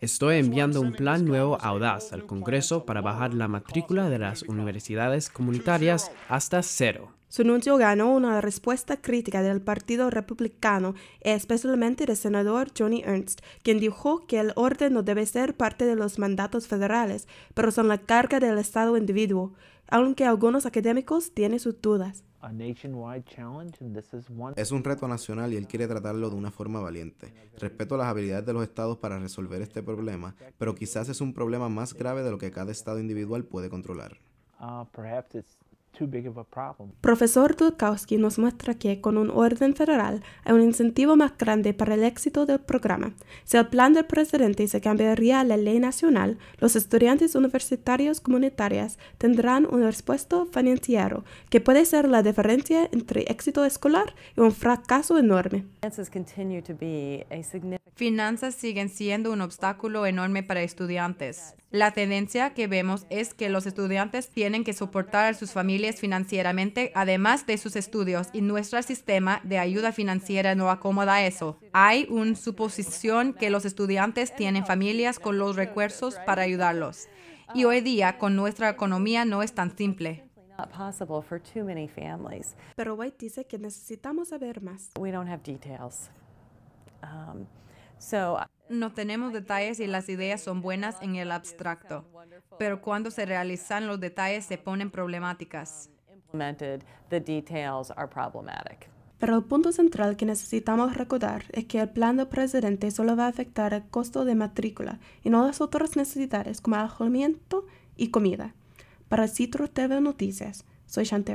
Estoy enviando un plan nuevo audaz al Congreso para bajar la matrícula de las universidades comunitarias hasta cero. Su anuncio ganó una respuesta crítica del Partido Republicano, especialmente del senador Johnny Ernst, quien dijo que el orden no debe ser parte de los mandatos federales, pero son la carga del Estado individuo, aunque algunos académicos tienen sus dudas. Es un reto nacional y él quiere tratarlo de una forma valiente. Respeto las habilidades de los estados para resolver este problema, pero quizás es un problema más grave de lo que cada estado individual puede controlar. Uh, Profesor Dudkowski nos muestra que con un orden federal hay un incentivo más grande para el éxito del programa. Si el plan del presidente se cambiaría a la ley nacional, los estudiantes universitarios comunitarios tendrán un respuesto financiero que puede ser la diferencia entre éxito escolar y un fracaso enorme. Finanzas siguen siendo un obstáculo enorme para estudiantes. La tendencia que vemos es que los estudiantes tienen que soportar a sus familias financieramente además de sus estudios y nuestro sistema de ayuda financiera no acomoda eso. Hay una suposición que los estudiantes tienen familias con los recursos para ayudarlos. Y hoy día con nuestra economía no es tan simple. Pero White dice que necesitamos saber más. Um, no tenemos detalles y las ideas son buenas en el abstracto, pero cuando se realizan los detalles se ponen problemáticas. Pero el punto central que necesitamos recordar es que el plan del presidente solo va a afectar el costo de matrícula y no las otras necesidades como alojamiento y comida. Para Citro TV Noticias, soy Shanti